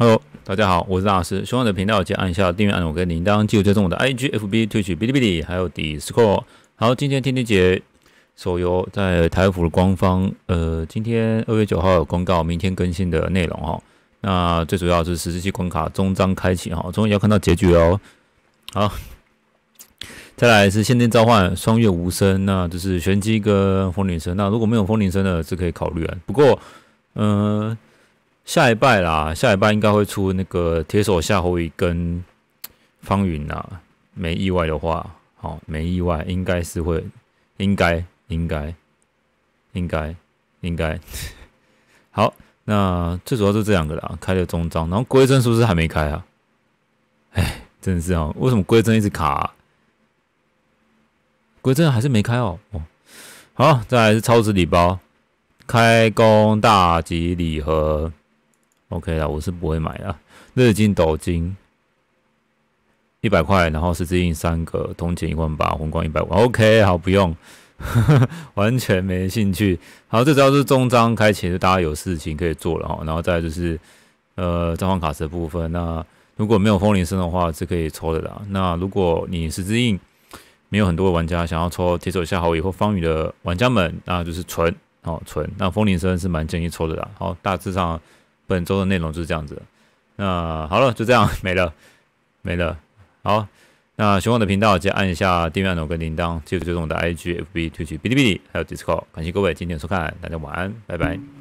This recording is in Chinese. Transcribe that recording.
Hello，大家好，我是大师。喜欢的频道，请按一下订阅按钮跟铃铛，记得追踪我的 IG、FB、Twitch、哔哩哔哩，还有 Discord。好，今天天天姐手游在台服的官方，呃，今天二月九号有公告，明天更新的内容哈。那最主要是十字期关卡终章开启哈，终于要看到结局哦。好，再来是限定召唤双月无声，那就是玄机跟风铃声。那如果没有风铃声的，是可以考虑啊。不过，嗯。下一拜啦，下一拜应该会出那个铁手夏侯乙跟方云啊，没意外的话，好，没意外，应该是会，应该，应该，应该，应该，好，那最主要是这两个啦，开了中章，然后龟真是不是还没开啊？哎，真的是啊，为什么龟真一直卡？龟真还是没开哦，哦，好，再来是超值礼包，开工大吉礼盒。OK 啦，我是不会买的。日金斗金一百块，然后十字印三个，铜钱一万八，红光一百万。OK，好，不用，完全没兴趣。好，这主要是中章开启，就大家有事情可以做了哈。然后再就是呃召唤卡池的部分。那如果没有风铃声的话，是可以抽的啦。那如果你十字印没有很多玩家想要抽铁手下好以后方宇的玩家们，那就是纯哦纯。那风铃声是蛮建议抽的啦。好，大致上。本周的内容就是这样子，那好了，就这样没了，没了。好，那喜欢我的频道，记得按一下订阅按钮跟铃铛，记得追踪我的 IG、FB、Twitch、哔哩哔哩，还有 Discord。感谢各位今天的收看，大家晚安，拜拜。